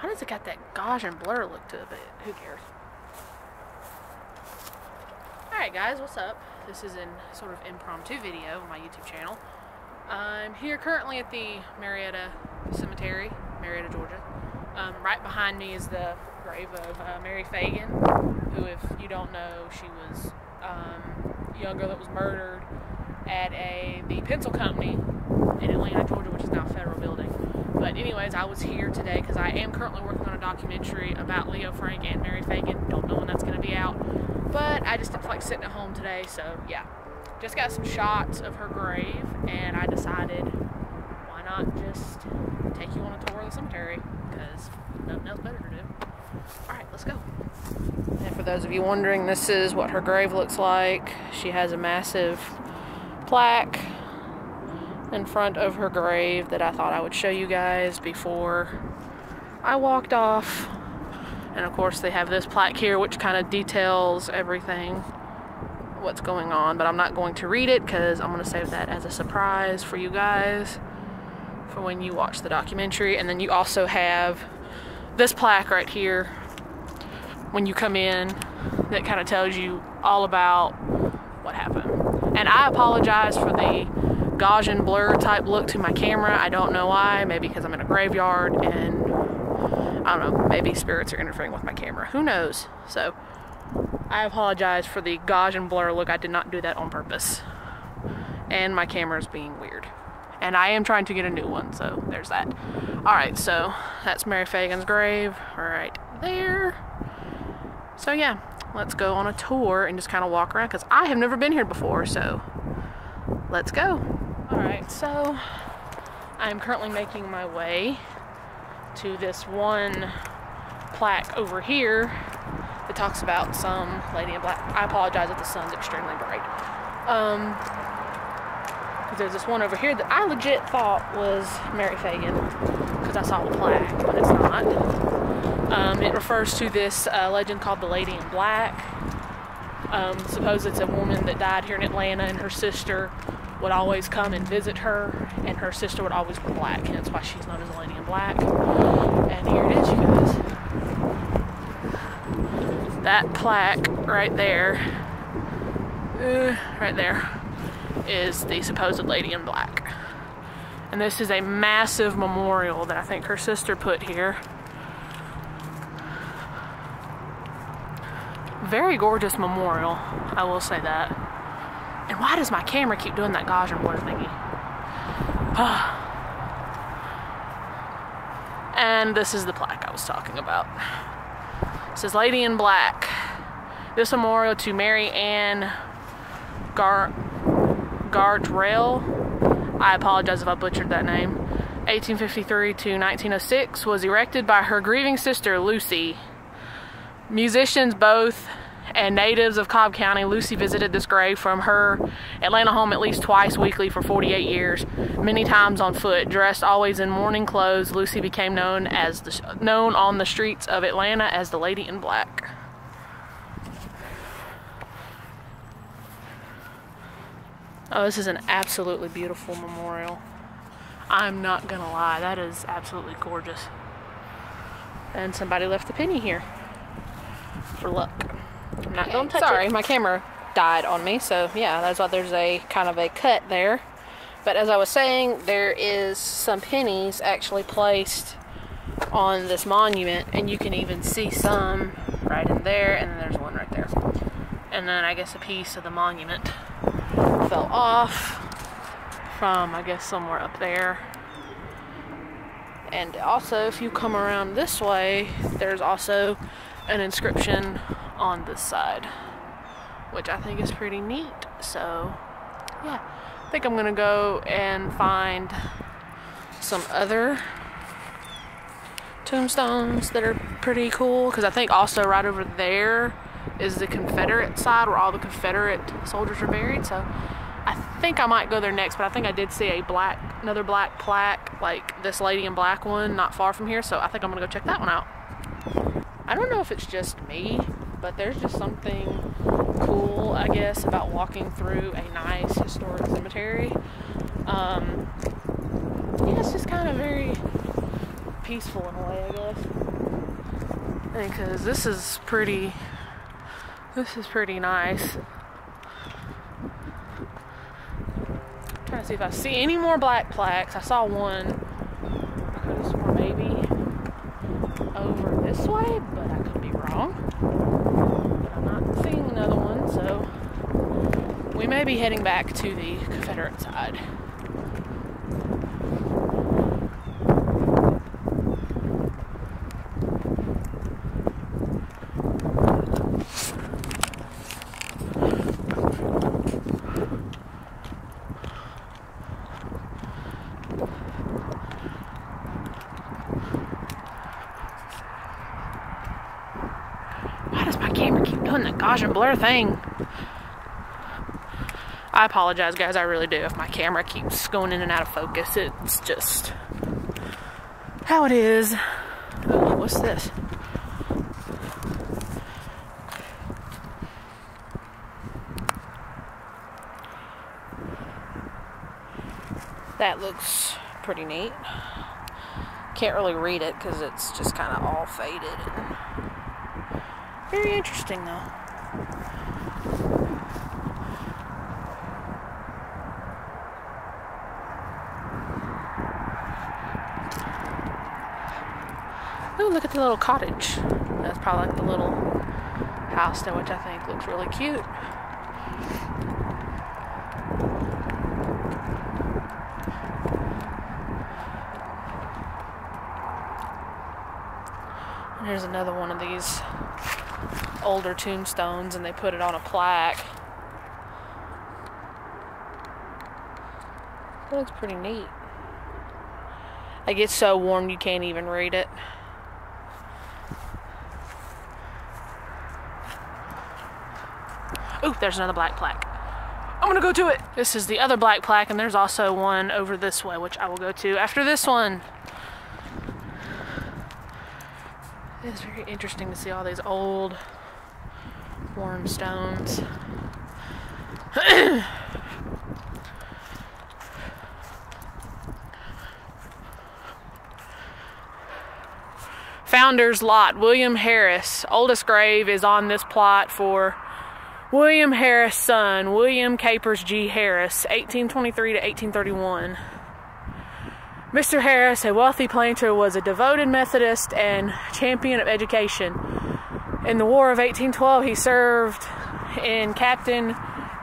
Why does it got that Gaussian blur look to it? But who cares? Alright guys, what's up? This is an sort of impromptu video on my YouTube channel. I'm here currently at the Marietta Cemetery, Marietta, Georgia. Um, right behind me is the grave of uh, Mary Fagan, who, if you don't know, she was um, a young girl that was murdered at a the pencil company in Atlanta, Georgia, which is now a federal building. But anyways, I was here today because I am currently working on a documentary about Leo Frank and Mary Fagan. Don't know when that's going to be out, but I just didn't like sitting at home today, so yeah. Just got some shots of her grave, and I decided why not just take you on a tour of the cemetery because nothing else better to do. All right, let's go. And for those of you wondering, this is what her grave looks like. She has a massive plaque in front of her grave that I thought I would show you guys before I walked off. And of course, they have this plaque here, which kind of details everything what's going on, but I'm not going to read it because I'm going to save that as a surprise for you guys for when you watch the documentary. And then you also have this plaque right here when you come in that kind of tells you all about what happened. And I apologize for the Gaussian blur type look to my camera. I don't know why. Maybe because I'm in a graveyard and I don't know, maybe spirits are interfering with my camera. Who knows? So I apologize for the Gaussian blur look. I did not do that on purpose. And my camera is being weird. And I am trying to get a new one, so there's that. Alright, so that's Mary Fagan's grave right there. So yeah, let's go on a tour and just kind of walk around because I have never been here before, so let's go. Alright, so I'm currently making my way to this one plaque over here that talks about some lady in black. I apologize if the sun's extremely bright. Um, there's this one over here that I legit thought was Mary Fagan because I saw the plaque, but it's not. Um, it refers to this uh, legend called the Lady in Black. Um, suppose it's a woman that died here in Atlanta, and her sister would always come and visit her, and her sister would always wear black, hence why she's known as Lady in Black. And here it is, you guys that plaque right there, uh, right there, is the supposed lady in black. And this is a massive memorial that I think her sister put here. Very gorgeous memorial, I will say that. And why does my camera keep doing that Gaussian blur thingy? Ah. and this is the plaque I was talking about. It says Lady in Black. This memorial to Mary Ann Gar Gartrell. I apologize if I butchered that name. 1853 to 1906 was erected by her grieving sister Lucy. Musicians both and natives of Cobb County, Lucy visited this grave from her Atlanta home at least twice weekly for 48 years, many times on foot. Dressed always in mourning clothes, Lucy became known as the, known on the streets of Atlanta as the Lady in Black. Oh, this is an absolutely beautiful memorial. I'm not gonna lie, that is absolutely gorgeous. And somebody left a penny here for luck. Not to touch Sorry, it. my camera died on me, so yeah, that's why there's a kind of a cut there. But as I was saying, there is some pennies actually placed on this monument, and you can even see some right in there, and then there's one right there. And then I guess a piece of the monument fell off from, I guess, somewhere up there. And also, if you come around this way, there's also an inscription on this side, which I think is pretty neat. So, yeah, I think I'm gonna go and find some other tombstones that are pretty cool because I think also right over there is the Confederate side where all the Confederate soldiers are buried. So I think I might go there next, but I think I did see a black, another black plaque, like this lady in black one, not far from here. So I think I'm gonna go check that one out. I don't know if it's just me, but there's just something cool, I guess, about walking through a nice historic cemetery. Um, yeah, it's just kind of very peaceful in a way, I guess. Because this is pretty, this is pretty nice. trying to see if I see any more black plaques. I saw one. I Could have swore maybe over this way, but I could be wrong. But I'm not seeing another one, so we may be heading back to the Confederate side. Why does my camera keep doing that Gaussian blur thing. I apologize, guys. I really do. If my camera keeps going in and out of focus, it's just how it is. Ooh, what's this? That looks pretty neat. Can't really read it because it's just kind of all faded. Very interesting, though. Look at the little cottage. That's probably like the little house there, which I think looks really cute. And Here's another one of these older tombstones and they put it on a plaque. That looks pretty neat. It gets so warm you can't even read it. Ooh, there's another black plaque. I'm gonna go to it. This is the other black plaque, and there's also one over this way, which I will go to after this one. It's very interesting to see all these old worn stones. Founder's Lot, William Harris. Oldest grave is on this plot for William Harris' son, William Capers G. Harris, 1823 to 1831. Mr. Harris, a wealthy planter, was a devoted Methodist and champion of education. In the War of 1812, he served in Captain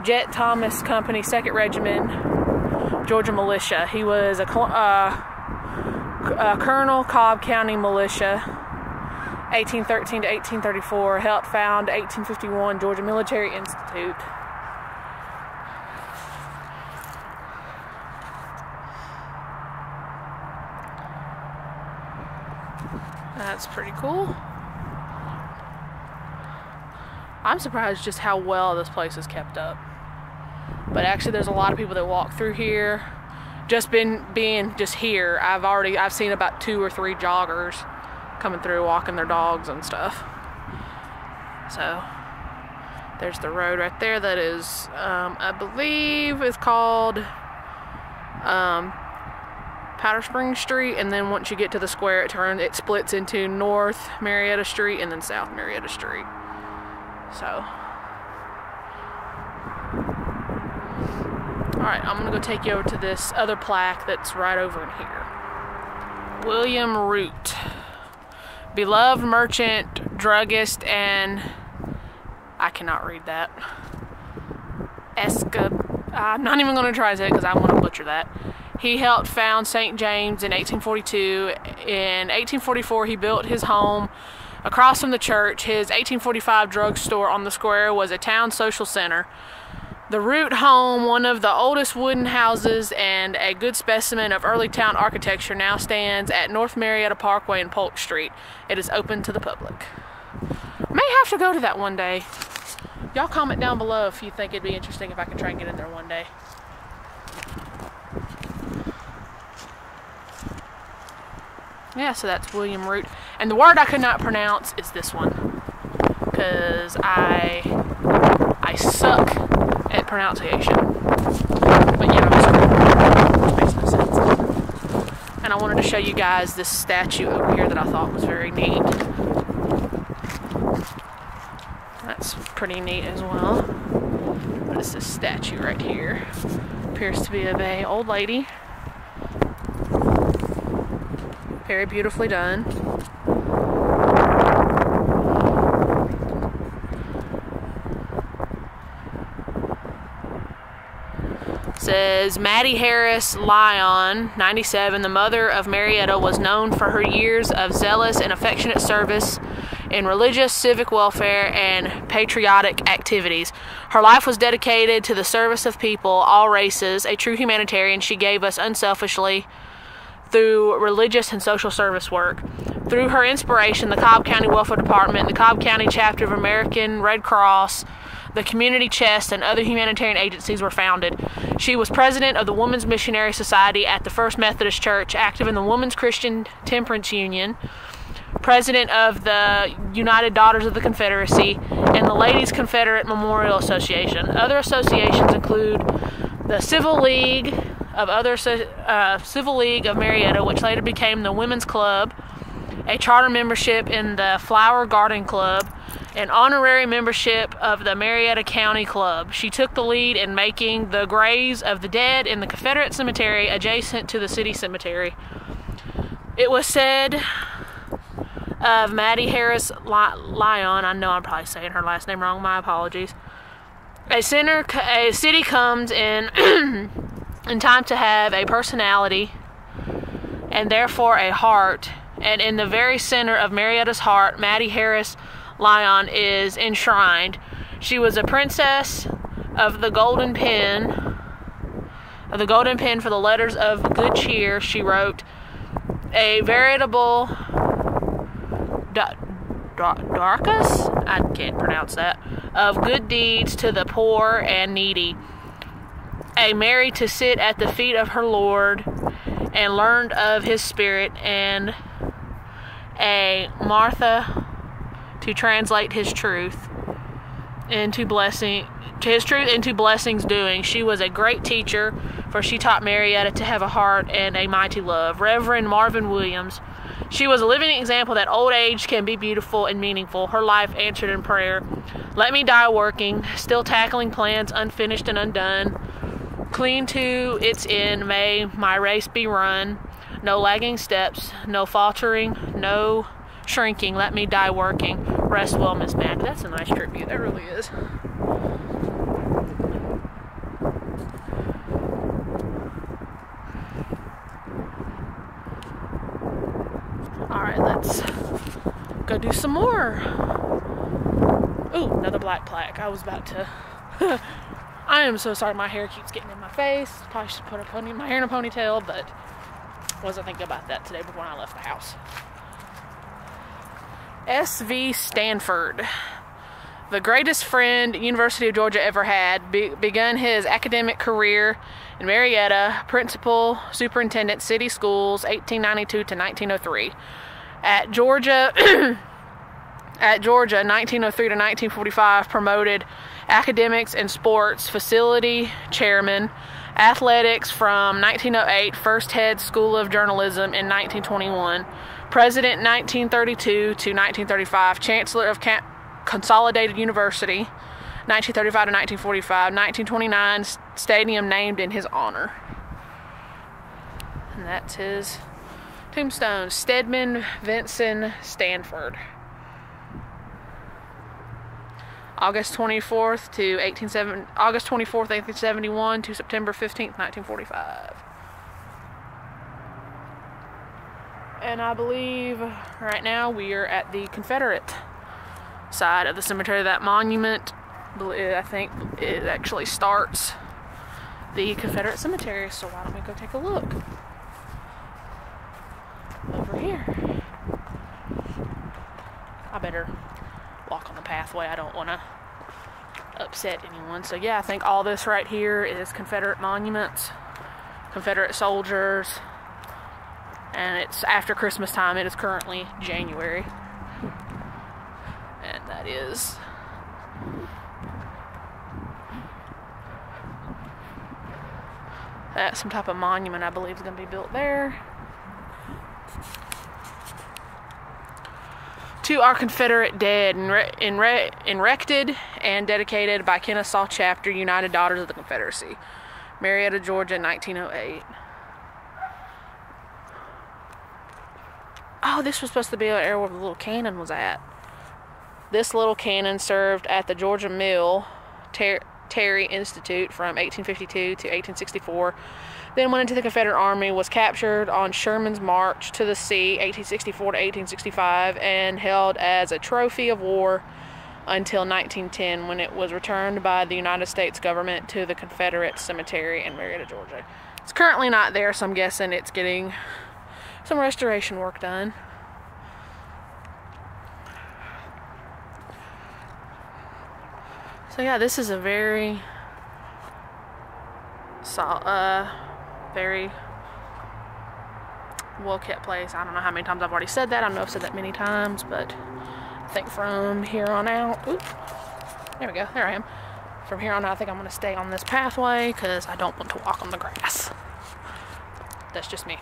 Jett Thomas Company, 2nd Regiment, Georgia Militia. He was a, uh, a Colonel, Cobb County Militia, 1813 to 1834, helped found 1851 Georgia Military Institute. That's pretty cool. I'm surprised just how well this place is kept up. But actually there's a lot of people that walk through here. Just been being just here, I've already I've seen about two or three joggers coming through walking their dogs and stuff. So there's the road right there that is um, I believe is called um, Powder Spring Street and then once you get to the square it turns it splits into North Marietta Street and then South Marietta Street. So, alright, I'm gonna go take you over to this other plaque that's right over in here. William Root, beloved merchant, druggist, and I cannot read that. Esca, I'm not even try to say it because I want to butcher that. He helped found St. James in 1842. In 1844, he built his home Across from the church, his 1845 drugstore on the square was a town social center. The Root Home, one of the oldest wooden houses and a good specimen of early town architecture, now stands at North Marietta Parkway and Polk Street. It is open to the public. May have to go to that one day. Y'all comment down below if you think it'd be interesting if I could try and get in there one day. Yeah, so that's William Root. And the word I could not pronounce is this one. Because I, I suck at pronunciation. But yeah. Makes no sense. And I wanted to show you guys this statue over here that I thought was very neat. That's pretty neat as well. What is this statue right here? Appears to be of a old lady. Very beautifully done. Says Mattie Harris Lyon, 97, the mother of Marietta, was known for her years of zealous and affectionate service in religious, civic welfare, and patriotic activities. Her life was dedicated to the service of people, all races, a true humanitarian. She gave us unselfishly through religious and social service work. Through her inspiration, the Cobb County Welfare Department, the Cobb County chapter of American Red Cross, the Community Chest, and other humanitarian agencies were founded. She was president of the Women's Missionary Society at the First Methodist Church, active in the Women's Christian Temperance Union, president of the United Daughters of the Confederacy, and the Ladies Confederate Memorial Association. Other associations include the Civil League of other uh, Civil League of Marietta, which later became the Women's Club, a charter membership in the Flower Garden Club, an honorary membership of the Marietta County Club. She took the lead in making the graves of the dead in the Confederate cemetery adjacent to the city cemetery. It was said of Mattie Harris Lyon, I know I'm probably saying her last name wrong, my apologies. A center, a city comes in in time to have a personality and therefore a heart. And in the very center of Marietta's heart, Mattie Harris Lyon is enshrined. She was a princess of the Golden Pen, of the Golden Pen for the letters of good cheer. She wrote a veritable da- da- Dorcas, I can't pronounce that, of good deeds to the poor and needy. A Mary to sit at the feet of her Lord and learned of his spirit, and a Martha to translate his truth into blessing to his truth into blessings doing. She was a great teacher, for she taught Marietta to have a heart and a mighty love. Reverend Marvin Williams. She was a living example that old age can be beautiful and meaningful. Her life answered in prayer. Let me die working, still tackling plans unfinished and undone. Clean to its end, may my race be run. No lagging steps, no faltering, no shrinking. Let me die working. Rest well, Miss Mac. That's a nice tribute. That really is. Alright, let's go do some more. Ooh, another black plaque. I was about to. I am so sorry my hair keeps getting in my face. Probably should put a pony, my hair in a ponytail, but wasn't thinking about that today before I left the house. S.V. Sanford, the greatest friend University of Georgia ever had, be- begun his academic career in Marietta, principal, superintendent, city schools, 1892 to 1903. At Georgia, at Georgia, 1903 to 1945, promoted academics and sports facility chairman, athletics from 1908, first head School of Journalism in 1921 President 1932 to 1935, Chancellor of Camp Consolidated University 1935 to 1945, 1929 stadium named in his honor. And that's his tombstone, Steadman Vincent Sanford. August 24th to 1870, August 24th, 1871 to September 15th, 1945. And I believe right now we are at the Confederate side of the cemetery. That monument, I think, it actually starts the Confederate cemetery. So why don't we go take a look over here? I better walk on the pathway. I don't want to upset anyone. So yeah, I think all this right here is Confederate monuments, Confederate soldiers and it's after Christmas time. It is currently January, and that is that some type of monument I believe is going to be built there. To our Confederate dead, erected and dedicated by Kennesaw Chapter, United Daughters of the Confederacy, Marietta, Georgia, 1908. Oh, this was supposed to be an area where the little cannon was at. This little cannon served at the Georgia Mill Ter- Terry Institute from 1852 to 1864. Then went into the Confederate Army, was captured on Sherman's March to the Sea, 1864 to 1865, and held as a trophy of war until 1910 when it was returned by the United States government to the Confederate Cemetery in Marietta, Georgia. It's currently not there, so I'm guessing it's getting some restoration work done. So yeah, this is a very uh, very well kept place. I don't know how many times I've already said that. I don't know if I've said that many times, but I think from here on out, there we go, there I am. From here on out, I think I'm going to stay on this pathway because I don't want to walk on the grass. That's just me.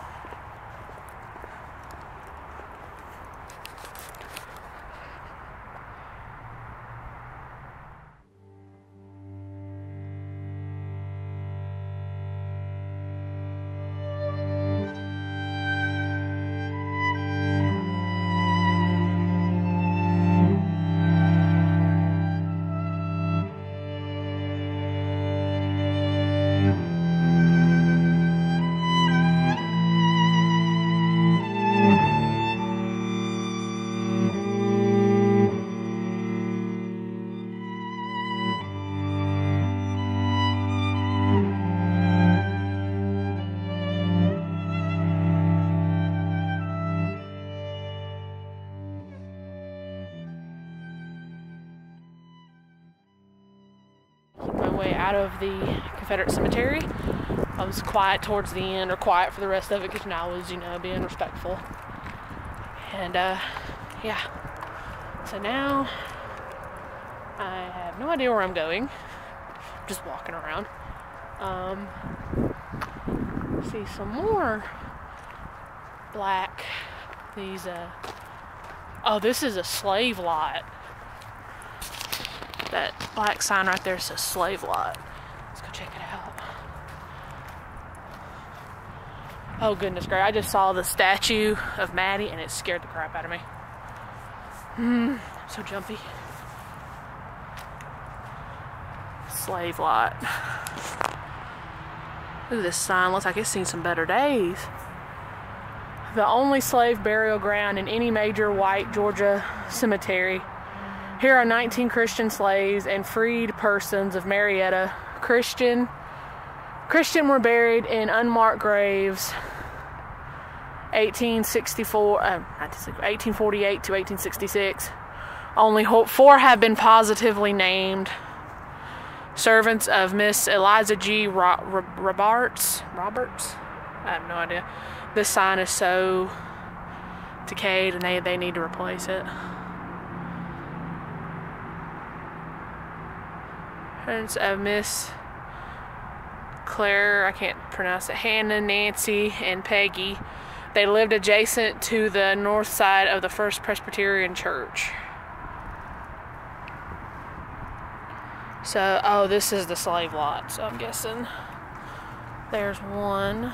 Out of the Confederate cemetery. I was quiet towards the end, or quiet for the rest of it, because now I was, you know, being respectful. And, uh, yeah. So now, I have no idea where I'm going. I'm just walking around. Um, see some more black, these, uh, oh, this is a slave lot that black sign right there says slave lot. Let's go check it out. Oh goodness great, I just saw the statue of Mattie and it scared the crap out of me. Hmm, so jumpy. Slave lot. Ooh, this sign looks like it's seen some better days. The only slave burial ground in any major white Georgia cemetery here are 19 Christian slaves and freed persons of Marietta. Christian Christian were buried in unmarked graves 1864 uh, 1848 to 1866. Only four have been positively named. Servants of Miss Eliza G. Roberts. Roberts? I have no idea. This sign is so decayed and they, they need to replace it. Parents of uh, Miss Claire, I can't pronounce it, Hannah, Nancy, and Peggy. They lived adjacent to the north side of the First Presbyterian Church. So, oh, this is the slave lot, so I'm guessing there's one.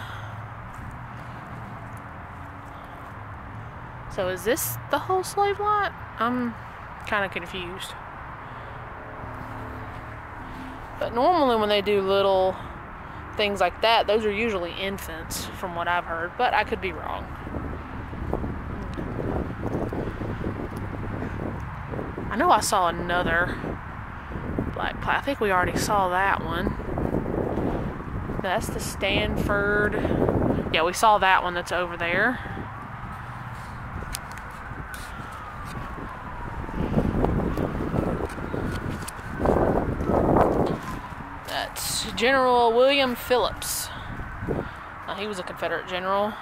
So, is this the whole slave lot? I'm kind of confused. But normally, when they do little things like that, those are usually infants, from what I've heard. But I could be wrong. I know I saw another black. I think we already saw that one. That's the Sanford. Yeah, we saw that one that's over there. General William Phillips. Uh, he was a Confederate general.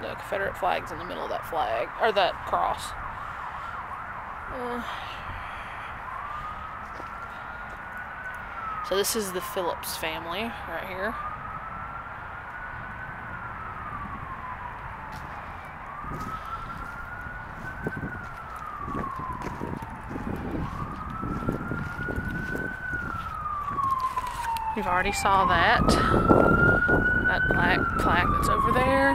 The Confederate flag's in the middle of that flag, or that cross. Uh, so this is the Phillips family right here. We've already saw that. That black plaque that's over there.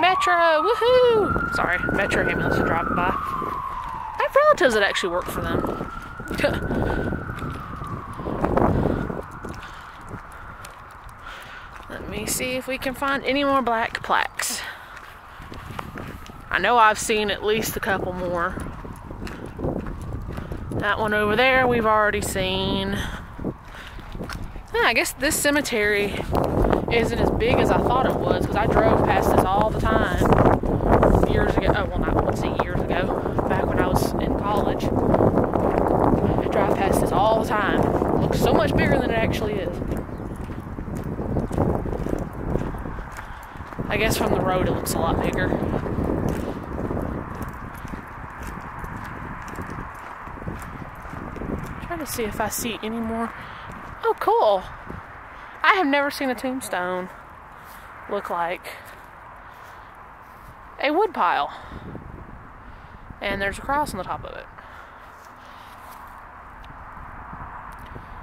Metro, woohoo! Sorry, Metro ambulance driving by. I have relatives that actually work for them. Let me see if we can find any more black plaques. I know I've seen at least a couple more. That one over there we've already seen. I guess this cemetery isn't as big as I thought it was because I drove past this all the time years ago. Oh, well, not, let's see, years ago, back when I was in college. I drive past this all the time. It looks so much bigger than it actually is. I guess from the road it looks a lot bigger. Trying to see if I see any more. Oh, cool. I have never seen a tombstone look like a wood pile. And there's a cross on the top of it.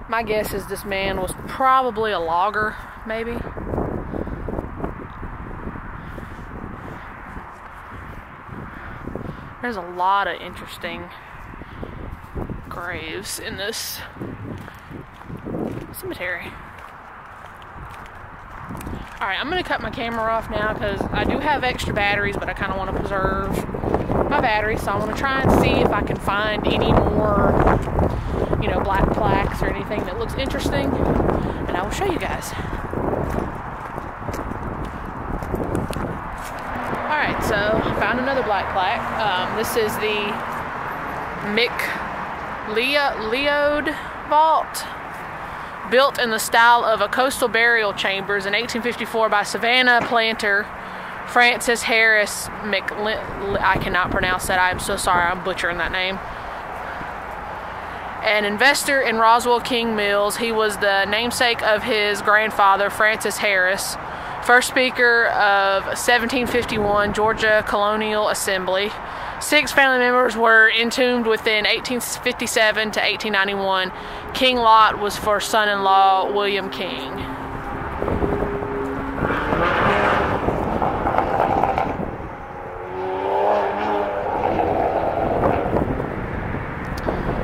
My guess is this man was probably a logger, maybe. There's a lot of interesting graves in this cemetery. Alright, I'm going to cut my camera off now because I do have extra batteries, but I kind of want to preserve my batteries. So I'm going to try and see if I can find any more, you know, black plaques or anything that looks interesting. And I will show you guys. Alright, so I found another black plaque. Um, this is the Mick Leo, Leod Vault built in the style of a coastal burial chambers in 1854 by Savannah planter Francis Harris McLin. I cannot pronounce that. I am so sorry. I'm butchering that name. An investor in Roswell King Mills, he was the namesake of his grandfather, Francis Harris, first speaker of 1751 Georgia Colonial Assembly. Six family members were entombed within 1857 to 1891. King Lot was for son in law William King.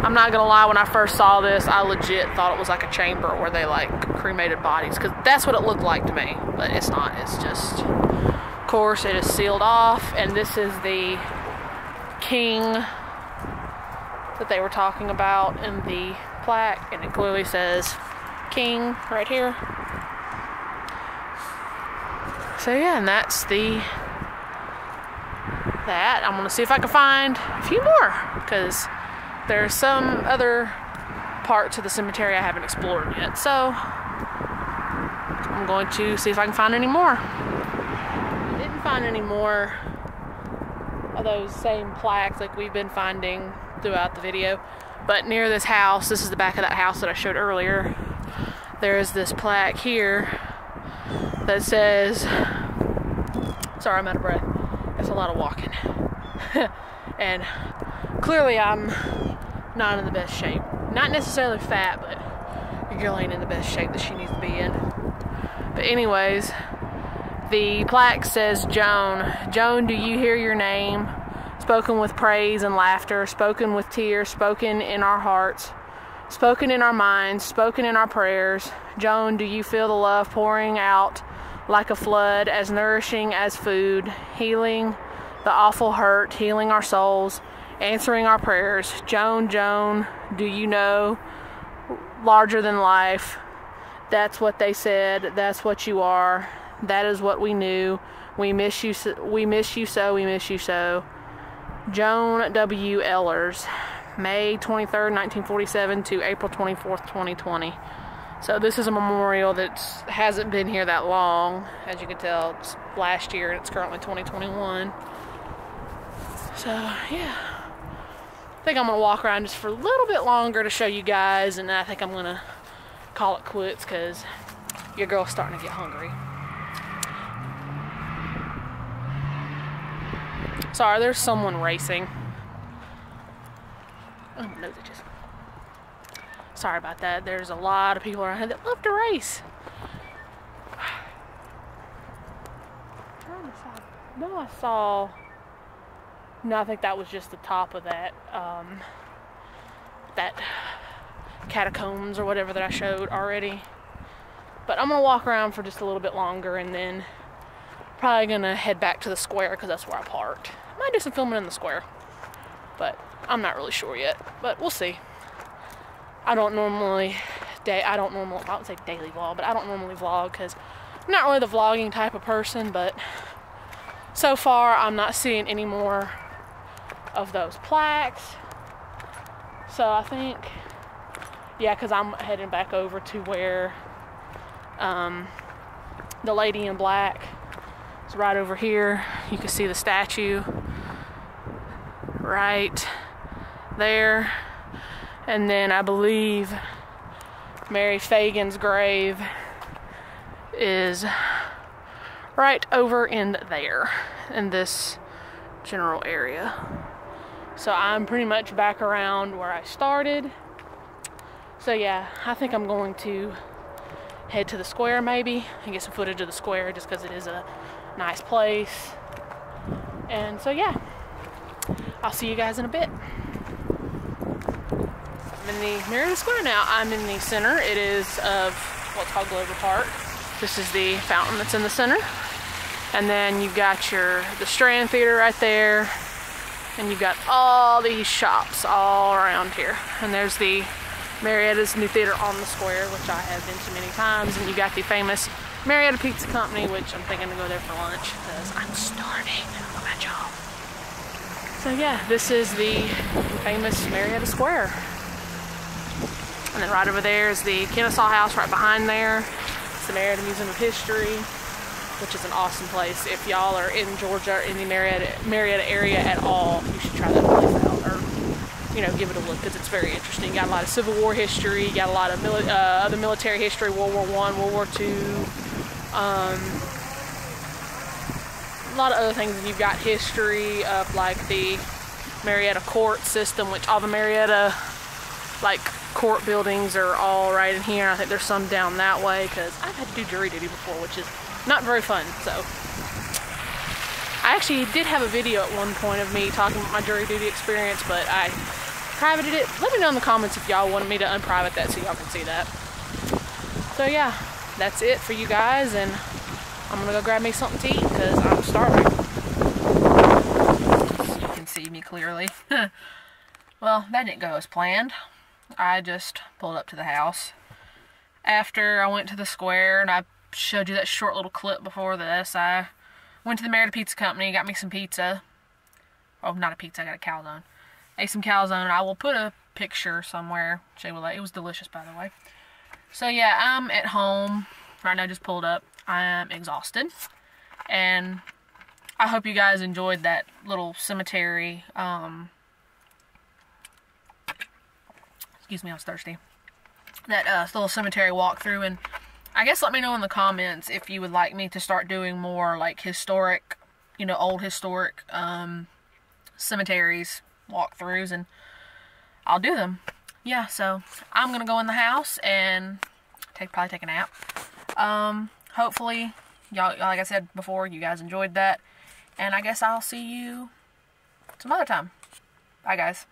I'm not gonna lie, when I first saw this, I legit thought it was like a chamber where they like cremated bodies, because that's what it looked like to me. But it's not, it's just, of course, it is sealed off, and this is the king that they were talking about in the plaque, and it clearly says king right here. So yeah, and that's the that. I'm gonna see if I can find a few more because there's some other parts of the cemetery I haven't explored yet. So I'm going to see if I can find any more. I didn't find any more those same plaques like we've been finding throughout the video. But near this house, this is the back of that house that I showed earlier, there is this plaque here that says, sorry, I'm out of breath. It's a lot of walking. and clearly I'm not in the best shape. Not necessarily fat, but your girl ain't in the best shape that she needs to be in. But anyways, the plaque says Joan. Joan, do you hear your name? Spoken with praise and laughter, spoken with tears, spoken in our hearts, spoken in our minds, spoken in our prayers. Joan, do you feel the love pouring out like a flood, as nourishing as food, healing the awful hurt, healing our souls, answering our prayers? Joan, Joan, do you know larger than life? That's what they said. That's what you are. That is what we knew. We miss you. So, we miss you so. We miss you so. Joan W. Ellers, May 23rd, 1947 to April 24th, 2020. So this is a memorial that hasn't been here that long. As you can tell, it's last year and it's currently 2021. So yeah, I think I'm gonna walk around just for a little bit longer to show you guys, and I think I'm gonna call it quits because your girl's starting to get hungry. Sorry, there's someone racing. Oh, no, they just. Sorry about that. There's a lot of people around here that love to race. No, I saw. No, I think that was just the top of that. Um, that catacombs or whatever that I showed already. But I'm gonna walk around for just a little bit longer and then probably gonna head back to the square because that's where I parked. Might do some filming in the square, but I'm not really sure yet. But we'll see. I don't normally day I don't normally I would say daily vlog, but I don't normally vlog because I'm not really the vlogging type of person. But so far, I'm not seeing any more of those plaques. So I think, yeah, because I'm heading back over to where um, the lady in black is right over here. You can see the statue right there. And then I believe Mary Fagan's grave is right over in there in this general area. So I'm pretty much back around where I started. So yeah, I think I'm going to head to the square maybe and get some footage of the square just because it is a nice place. And so yeah, I'll see you guys in a bit. I'm in the Marietta Square now. I'm in the center. It is of what's called Glover Park. This is the fountain that's in the center. And then you've got your the Strand Theater right there. And you've got all these shops all around here. And there's the Marietta's new theater on the square, which I have been to many times. And you got the famous Marietta Pizza Company, which I'm thinking to go there for lunch because I'm starving. Know about y'all. So yeah, this is the famous Marietta Square. And then right over there is the Kennesaw House right behind there. It's the Marietta Museum of History which is an awesome place. If y'all are in Georgia or in the Marietta, Marietta area at all, you should try that place out or, you know, give it a look because it's very interesting. You got a lot of Civil War history, got a lot of mili- uh, other military history, World War One, World War Two, um, a lot of other things. You've got history of like the Marietta court system, which all the Marietta like court buildings are all right in here. I think there's some down that way because I've had to do jury duty before, which is not very fun. So I actually did have a video at one point of me talking about my jury duty experience, but I privated it. Let me know in the comments if y'all wanted me to unprivate that so y'all can see that. So yeah, that's it for you guys, and I'm gonna go grab me something to eat because I'm starving. You can see me clearly. well, that didn't go as planned. I just pulled up to the house after I went to the square and I showed you that short little clip before this. I went to the Marietta Pizza Company, got me some pizza. Oh, not a pizza, I got a calzone. Ate some calzone. I will put a picture somewhere. It was delicious, by the way. So yeah, I'm at home. Right now, just pulled up. I am exhausted. And I hope you guys enjoyed that little cemetery. Um, excuse me, I was thirsty. That uh, little cemetery walkthrough. And I guess let me know in the comments if you would like me to start doing more like historic, you know, old historic um, cemeteries walkthroughs and I'll do them. Yeah, so I'm gonna go in the house and take probably take a nap. Um, hopefully, y'all, like I said before, you guys enjoyed that, and I guess I'll see you some other time. Bye, guys.